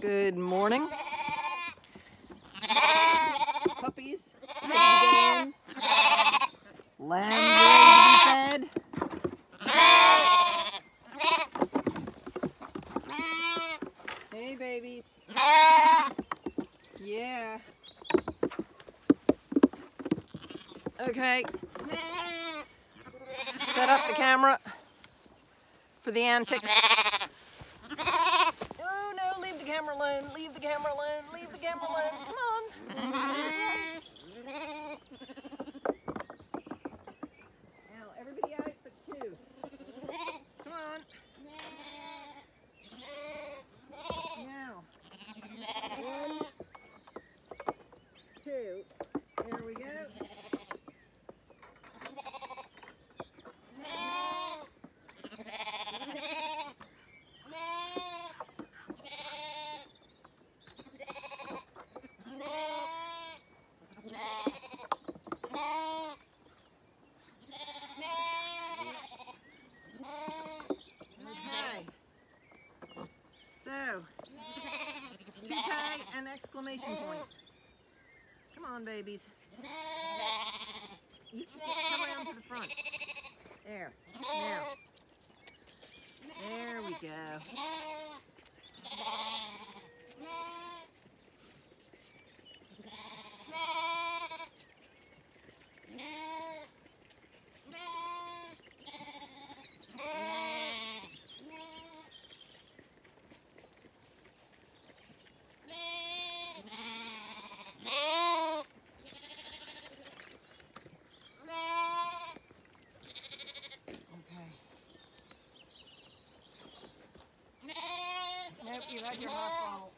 Good morning. Puppies. Lamb ready to fed. Hey, babies. Yeah. Okay. Set up the camera for the antics. Oh no, leave the camera alone. Leave the camera alone. Come on. Now, everybody out but two. Come on. Now. One, two. There we go. Okay. So, toupee and exclamation point. Come on, babies. You come around to the front. There. Now. There we go. You had your half ball.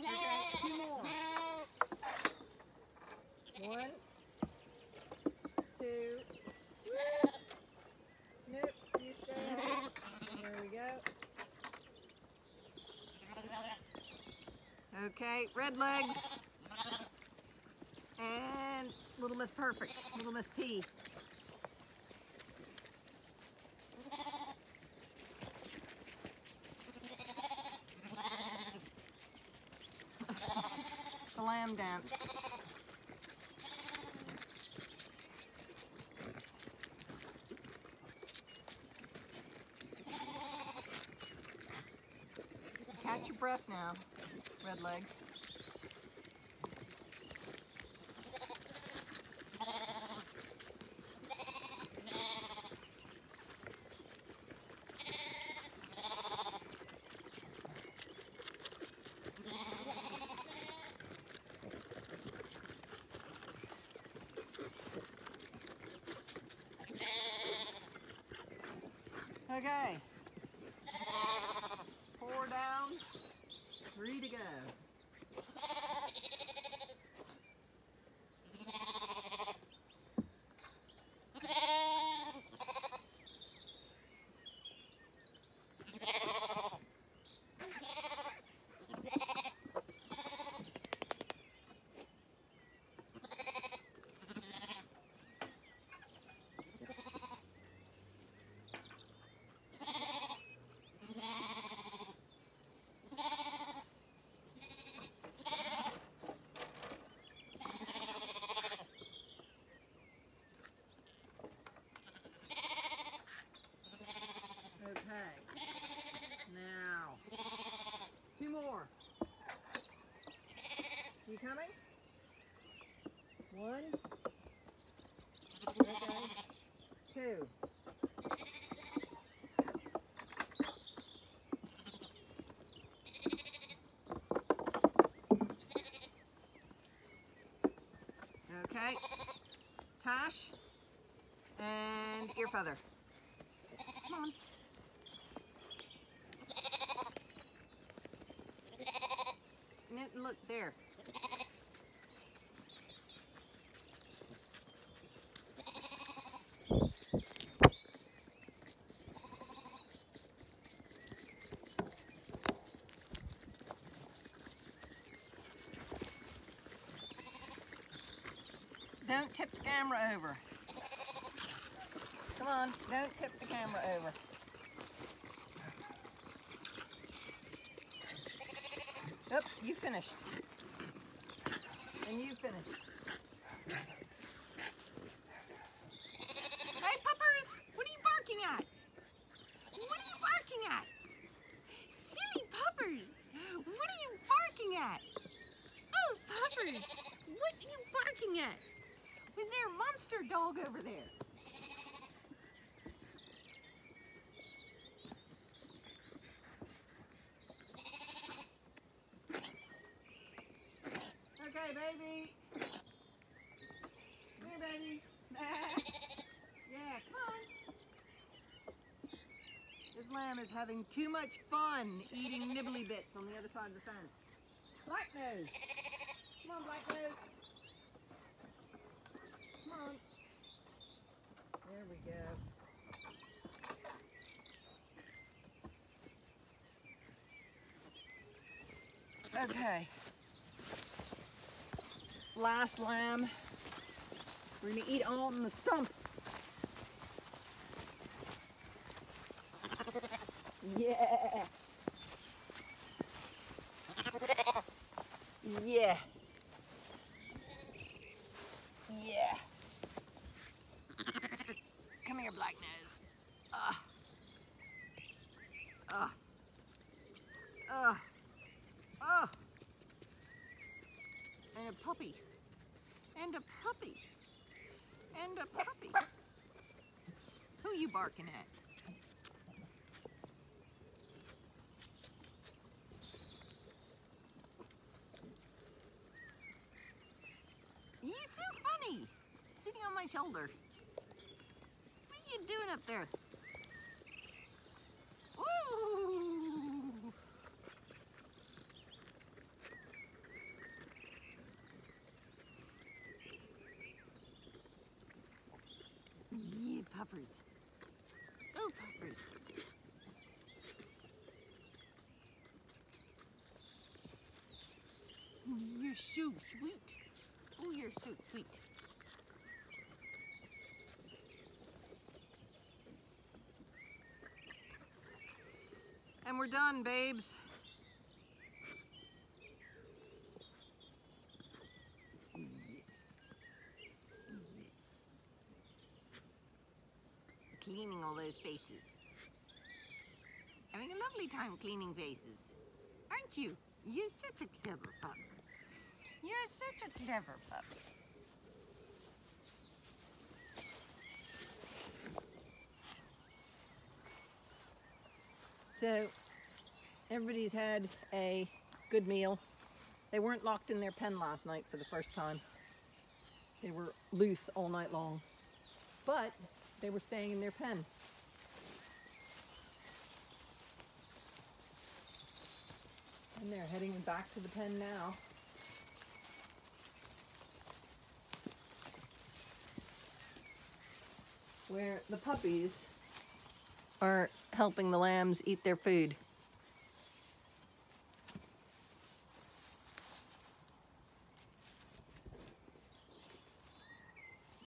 Okay, two more. One, two. Nope, you stay out. There we go. Okay, red legs. And Little Miss Perfect, Little Miss P. lamb dance. Catch your breath now, red Okay. Four down, three to go. Okay. Now, two more. You coming? One. Two. Okay. Tash and ear feather. Come on. Look there. Don't tip the camera over. Come on, don't tip the camera over. Oh, you finished. And you finished. Hey, puppers! What are you barking at? What are you barking at? Silly puppers! What are you barking at? Oh, puppers! What are you barking at? Was there a monster dog over there? Okay, baby. Come here, baby. yeah, come on. This lamb is having too much fun eating nibbly bits on the other side of the fence. Black nose. Come on, black nose. Come on. There we go. Okay. Last lamb. We're gonna eat all in the stump. Yeah. Yeah. Yeah. Come here, Black Nose. Uh. Uh. Uh. And a puppy. And a puppy. And a puppy. Who you barking at? He's so funny. Sitting on my shoulder. What are you doing up there? Go, puppers. Oh, oh, You're so sweet. Oh, you're so sweet. And we're done, babes. Cleaning all those faces. Having a lovely time cleaning faces. Aren't you? You're such a clever pup. You're such a clever pup. So, everybody's had a good meal. They weren't locked in their pen last night for the first time. They were loose all night long. But they were staying in their pen. And they're heading back to the pen now. Where the puppies are helping the lambs eat their food.